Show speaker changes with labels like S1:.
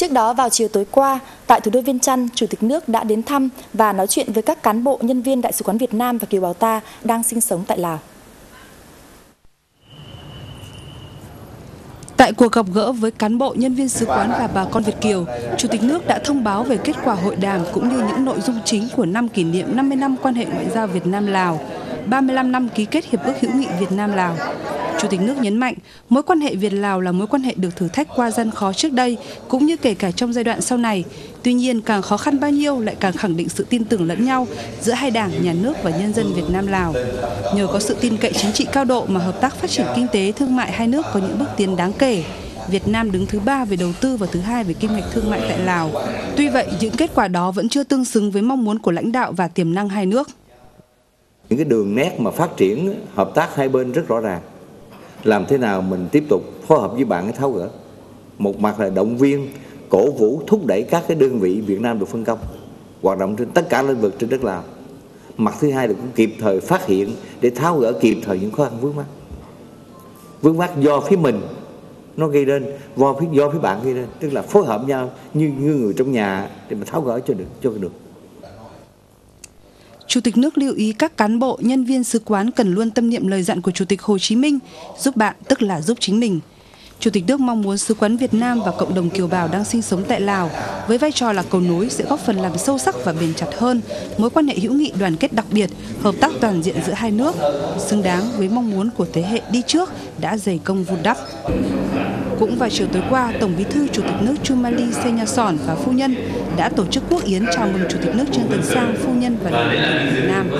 S1: Trước đó vào chiều tối qua, tại thủ đô Viên Chăn, Chủ tịch nước đã đến thăm và nói chuyện với các cán bộ nhân viên Đại sứ quán Việt Nam và kiều bào ta đang sinh sống tại Lào.
S2: Tại cuộc gặp gỡ với cán bộ, nhân viên sứ quán và bà con Việt Kiều, Chủ tịch nước đã thông báo về kết quả hội đàm cũng như những nội dung chính của năm kỷ niệm 50 năm quan hệ ngoại giao Việt Nam-Lào, 35 năm ký kết Hiệp ước hữu nghị Việt Nam-Lào. Chủ tịch nước nhấn mạnh, mối quan hệ Việt-Lào là mối quan hệ được thử thách qua gian khó trước đây, cũng như kể cả trong giai đoạn sau này. Tuy nhiên, càng khó khăn bao nhiêu lại càng khẳng định sự tin tưởng lẫn nhau giữa hai đảng, nhà nước và nhân dân Việt Nam-Lào. Nhờ có sự tin cậy chính trị cao độ mà hợp tác phát triển kinh tế, thương mại hai nước có những bước tiến đáng kể. Việt Nam đứng thứ ba về đầu tư và thứ hai về kim ngạch thương mại tại Lào. Tuy vậy, những kết quả đó vẫn chưa tương xứng với mong muốn của lãnh đạo và tiềm năng hai nước.
S3: Những cái đường nét mà phát triển, hợp tác hai bên rất rõ ràng. Làm thế nào mình tiếp tục phối hợp với bạn để tháo gỡ? Một mặt là động viên, cổ vũ, thúc đẩy các cái đơn vị Việt Nam được phân công, hoạt động trên tất cả lĩnh vực trên đất Lào. Mặt thứ hai là cũng kịp thời phát hiện để tháo gỡ kịp thời những khó khăn vướng mắt vướng mắt do phía mình, nó gây lên do phía do phía bạn gây lên tức là phối hợp nhau như như người trong nhà để mà tháo gỡ cho được cho được.
S2: Chủ tịch nước lưu ý các cán bộ, nhân viên sứ quán cần luôn tâm niệm lời dặn của Chủ tịch Hồ Chí Minh, giúp bạn tức là giúp chính mình. Chủ tịch nước mong muốn sứ quán Việt Nam và cộng đồng kiều bào đang sinh sống tại Lào với vai trò là cầu nối sẽ góp phần làm sâu sắc và bền chặt hơn mối quan hệ hữu nghị đoàn kết đặc biệt, hợp tác toàn diện giữa hai nước, xứng đáng với mong muốn của thế hệ đi trước đã dày công vun đắp. Cũng vào chiều tối qua, Tổng Bí thư Chủ tịch nước Chumali Senyason và phu nhân đã tổ chức quốc yến chào mừng Chủ tịch nước Trương Tấn Sang, phu nhân và đoàn Việt Nam.